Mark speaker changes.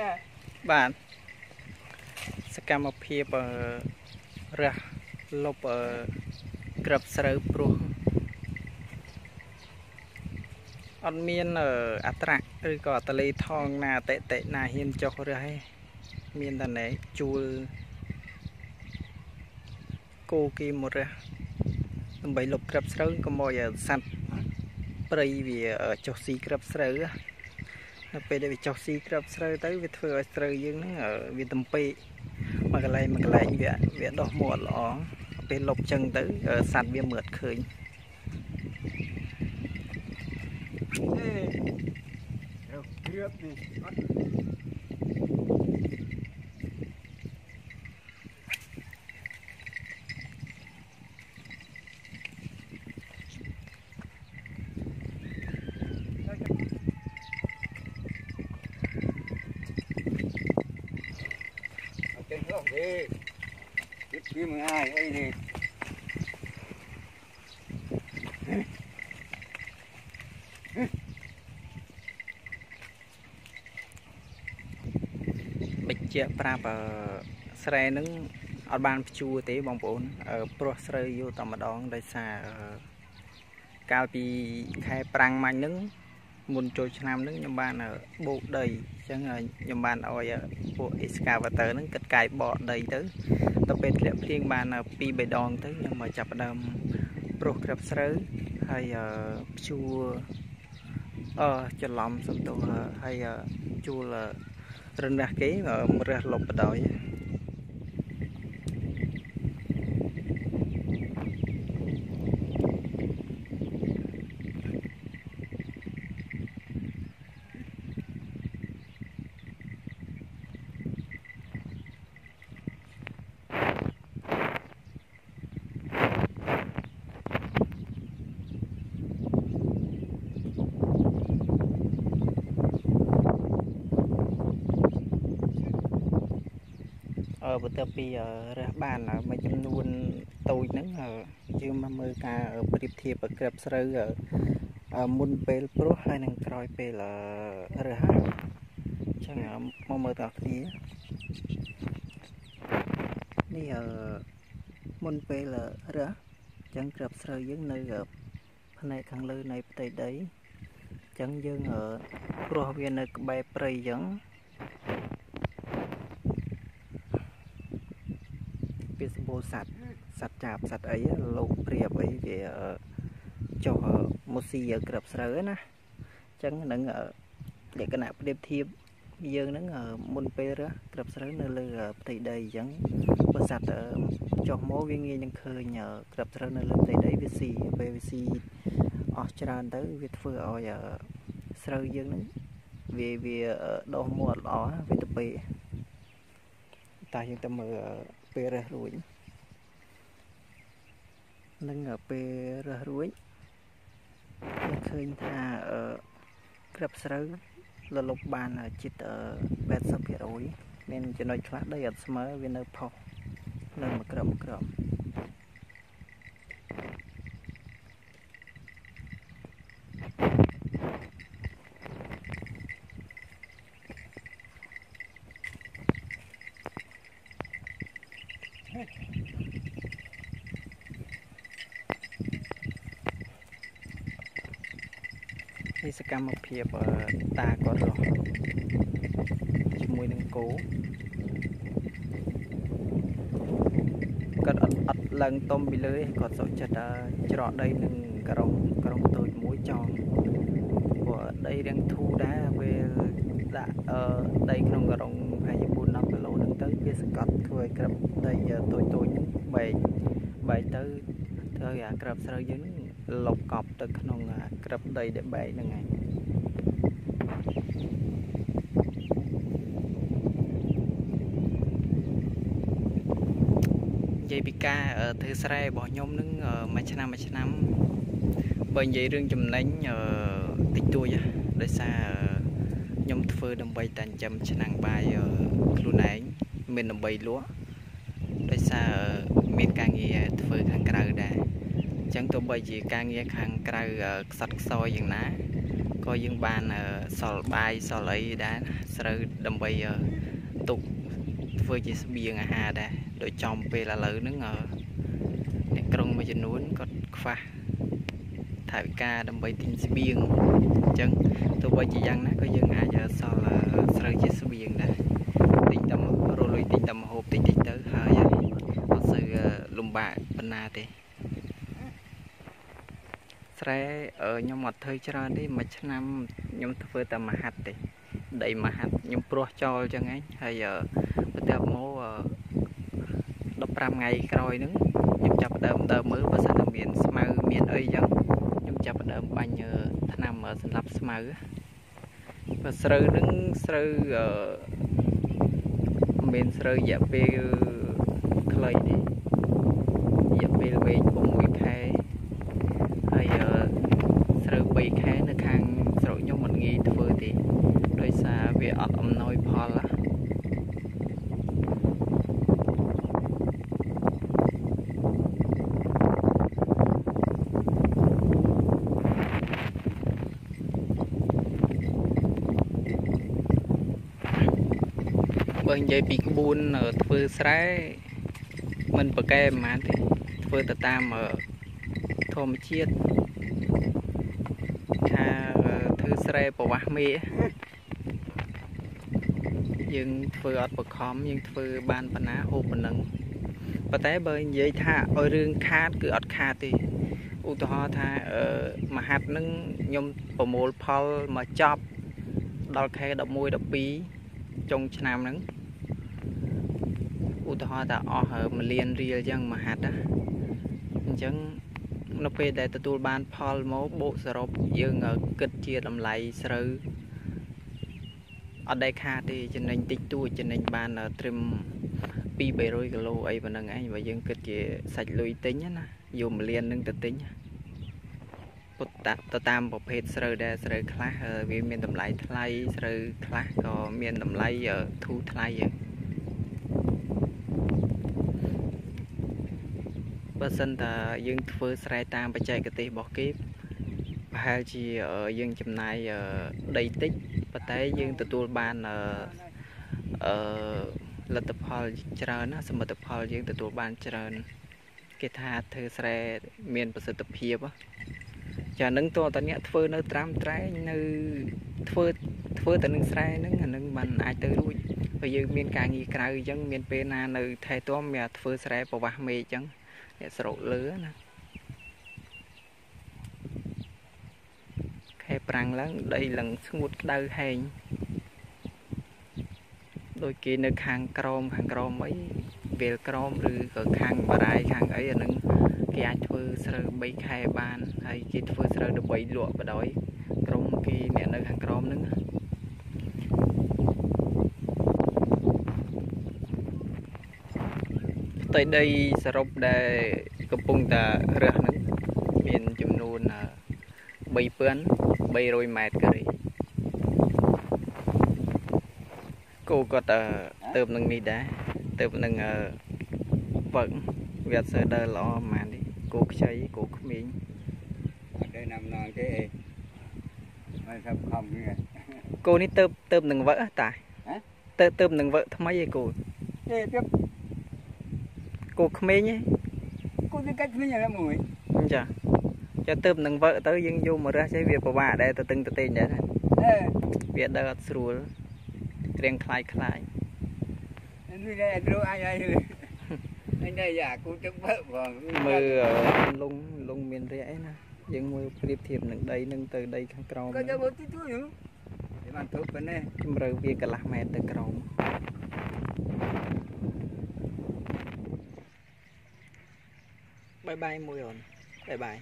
Speaker 1: ណែ
Speaker 2: បាទសកម្មភាពអឺរះលុបអឺក្របស្រូវព្រោះអត់មានអឺអត្រាឬក៏អតលេថងណាតេតេណាហ៊ានចុះរះទេមានតែណែជួលគោគេមករះដើម្បីលុបក្របស្រូវកុំឲ្យសัตว์ព្រៃវាចុះស៊ីក្របស្រូវណា នៅពេលដែលវាចុះស៊ីក្របស្រូវទៅវាធ្វើឲ្យស្រូវយើងហ្នឹងវាទំពេកមកកន្លែងមកកន្លែងវាវាដោះមកអត់ល្អពេលលុបចឹងទៅសัตว์វាមើលឃើញ
Speaker 1: អេយកគ្រឿបនេះអត់ នោះទេគិតពីមួយហើយអីនេះ
Speaker 2: បញ្ជាក់ប្រាប់ស្រែនឹងអត់បានព្យួរទេបងប្អូនព្រោះស្រូវយកតែម្ដងដោយសារកាលពីខែប្រាំងមាញ់ហ្នឹង មុនចូលឆ្នាំហ្នឹងខ្ញុំបានបូកដីអញ្ចឹងខ្ញុំបានឲ្យពួក excavator ហ្នឹងគិតកាយបកដីទៅទៅពេលធ្លាក់ភ្លៀងបាន2 3ដងទៅខ្ញុំមកចាប់ផ្ដើមប្រុសក្របស្រូវហើយភ្ជួរអឺច្រឡំសំទោសហើយជួលរនះគេរះលុបបដោយ បន្ទាប់ពីរះបានមួយចំនួនតូចហ្នឹងយើងមកមើលការប្រៀបធៀបក្របស្រូវមុនពេលព្រោះហើយនឹងក្រោយពេលរះអញ្ចឹងមកមើលតើគ្នានេះមុនពេលរះអញ្ចឹងក្របស្រូវយើងនៅផ្នែកខាងលើនៃផ្ទៃដីអញ្ចឹងយើងព្រោះវានៅក្បែរព្រៃអញ្ចឹង វាសម្បូរសัตว์សัตว์ចាបសัตว์អីលោកព្រាបអីវាចុះមកស៊ីក្របស្រូវណាអញ្ចឹងនឹងលក្ខណៈប្រៀបធៀបយើងហ្នឹងមុនពេលរះក្របស្រូវនៅលើផ្ទៃដីអញ្ចឹងបើសัตว์ចុះមកវាងាយនឹងឃើញក្របស្រូវនៅលើផ្ទៃដីវាស៊ីពេលវាស៊ីអស់ច្រើនទៅវាធ្វើឲ្យស្រូវយើងហ្នឹងវាវាដុះមកល្អវាទៅពេកតែយើងទៅមើលពេលរើសរួច នឹងពេលរើសរួចយើងឃើញថាអឺក្របស្រូវលលប់បានជិត80%មានចំណុចខ្លះដីអត់ស្មើវានៅផុសនៅមួយក្របមួយក្រប នេះសកម្មភាពតាគាត់រស់ជាមួយនឹងគោគាត់អត់អត់ឡើងតុំពីលើគាត់សុខចិត្តច្រកដីនឹងក្រុងក្រុងតូចមួយចង់ព្រោះដីរៀងធូរដែរពេលដាក់ដីក្នុងក្រុងប្រហែលជា4 10គីឡូហ្នឹងទៅវាសង្កត់ធ្វើឲ្យក្របដីតូចតូចហ្នឹងបែកបែកទៅធ្វើឲ្យអាក្របស្រូវយើងហ្នឹង លុបកប់ទៅក្នុងក្រឹបដីដែលបែកហ្នឹងឯងនិយាយពីការធ្វើស្រែរបស់ខ្ញុំនឹងមួយឆ្នាំមួយឆ្នាំបើនិយាយរឿងចំណេញតិចតួចដោយសារខ្ញុំធ្វើដើម្បីតែចិញ្ចឹមឆ្នាំងបាយខ្លួនឯងមិនដើម្បីលក់ដោយសារមានការងារធ្វើខាងក្រៅដែរ ចឹងទោះបីជាការងារខាងក្រៅខ្សត់ខ្សោយយ៉ាងណាក៏យើងបានអឺសល់បាយសល់អីដែរណាស្រូវដើម្បីអឺទុកធ្វើជាស្បៀងអាហារដែរដូចចំពេលឥឡូវហ្នឹងអឺអ្នកក្រុងមួយចំនួនគាត់ខ្វះថវិកាដើម្បីទិញស្បៀងអញ្ចឹងទោះបីជាយ៉ាងណាក៏យើងអាចអឺសល់អឺស្រូវជាស្បៀងដែរទិញតែរលុយទិញតែម្ហូបតិចតិចទៅហើយហើយអត់សូវអឺលំបាកប៉ុណ្ណាទេ ស្រែអឺខ្ញុំអត់ធ្វើច្រើនទេមួយឆ្នាំខ្ញុំធ្វើតែមួយហាត់ទេដីមួយហាត់ខ្ញុំព្រោះចោលចឹងឯងហើយអឺបន្ទាប់មកអឺ15ថ្ងៃក្រោយហ្នឹងខ្ញុំចាប់ផ្ដើមដើមមើលបើសិនតែមានស្មៅមានអីចឹងខ្ញុំចាប់ផ្ដើមបាញ់អឺថ្នាំអឺសម្លាប់ស្មៅបើស្រូវហ្នឹងស្រូវអឺមិនមែនស្រូវរយៈពេលខ្លីទេរយៈពេលវែង6 8ខែនៅខាងស្រុកខ្ញុំមិនងាយធ្វើទេដោយសារវាអត់អំណោយផលណាើនិយាយពីក្បួនធ្វើស្រែមិនប្រកែប្រហែលទេធ្វើទៅតាមធម្មជាតិ ស្រែប្រវាស់មេយើងធ្វើអត់បខំយើងធ្វើបានប៉ុណ្ណាហូបប៉ុណ្ណឹងប៉ុន្តែបើនិយាយថាឲ្យរឿងខាតគឺអត់ខាតទេឧទាហរណ៍ថាអឺមហាត់នឹងខ្ញុំប្រមូលផលមកចប់ដល់ខែ11 12ចុងឆ្នាំហ្នឹងឧទាហរណ៍ថាអស់1លានរៀលអញ្ចឹងមហាត់ណាអញ្ចឹង នៅពេលដែលទទួលបានផលមកបូកសរុបយើងគិតជាតម្លៃស្រូវអត់ដែលខាតទេចំណេញតិចតួចចំណេញបានត្រឹម2 300គីឡូអីប៉ុណ្្នឹងឯងបើយើងគិតជាសាច់លុយទិញណាយក1លាននឹងទៅទិញពុតទៅតាមប្រភេទស្រូវដែរស្រូវខ្លះវាមានតម្លៃថ្លៃស្រូវខ្លះក៏មានតម្លៃធូរថ្លៃហ្នឹង បើសិនតាយើងធ្វើស្រែតាមបច្ចេកទេសរបស់គេប្រហែលជាយើងចំណាយដីតិចប៉ុន្តែយើងទទួលបានអឺលទ្ធផលច្រើនណាសមិទ្ធផលយើងទទួលបានច្រើន គេថាធ្វើស្រែមានប្រសិទ្ធភាពចានឹងតើតអ្នកធ្វើនៅត្រាំត្រែងនៅធ្វើធ្វើតែនឹងស្រែហ្នឹងអានឹងมันអាចទៅរួចបើយើងមានការងារក្រៅអញ្ចឹងមានពេលណានៅថែទាំមានធ្វើស្រែប្រវាស់មេអញ្ចឹង អ្នកស្រុកលឺណាខែប្រាំងឡើងដីឡើងស្ងួតក្តៅហែងដូចគេនៅខាងក្រមខាងក្រមអីវាលក្រមឬក៏ខាងបារាយខាងអីអានឹងគេអាចធ្វើស្រូវ3ខែបានហើយគេធ្វើស្រូវដើម្បីលក់បដ ாய் ក្រុមគេអ្នកនៅខាងក្រមហ្នឹង ផ្ទៃដីសរុបដែលកំពុងតែរើសហ្នឹងមានចំនួន3300ម៉ែត្រការ៉េគោគាត់ទៅនឹងនេះដែរទៅនឹងវឹកវាអត់សូវដើរល្អប្រហែលនេះគោខ្ចីគោក្មេង
Speaker 1: អត់ដើរណាំណងទេអីមិនសាប់ខំនេះ
Speaker 2: គោនេះទៅទៅនឹងវឹកតាទៅទៅនឹងវឹកថ្មីឯគោ
Speaker 1: ទេទៅ
Speaker 2: គោក្មេងឯង
Speaker 1: គោទៅកាច់ក្មេងហ្នឹងមួយ
Speaker 2: ចាចាទៅនឹងវឹកទៅយើងយកមករើសចេះវាពិបាកដែរទៅតឹងទៅតេងដែរ
Speaker 1: អឺ
Speaker 2: វាដើរអត់ស្រួលក្រៀងខ្លាយខ្លាយ
Speaker 1: នេះដែរគ្រូអញហើយអញដែរយ៉ាគូទឹកបើបង
Speaker 2: មើលលងលងមានរយៈអីណាយើងមើលប្រៀបធៀបនឹងដីនឹងទៅដីខាងក្រោម
Speaker 1: ក៏ទៅទីទួយបានធ្វើប៉ុណ្ណេះ
Speaker 2: ជំរឿវាកន្លះម៉ែត្រទៅក្រោម បាយបាយមួយអូនបាយបាយ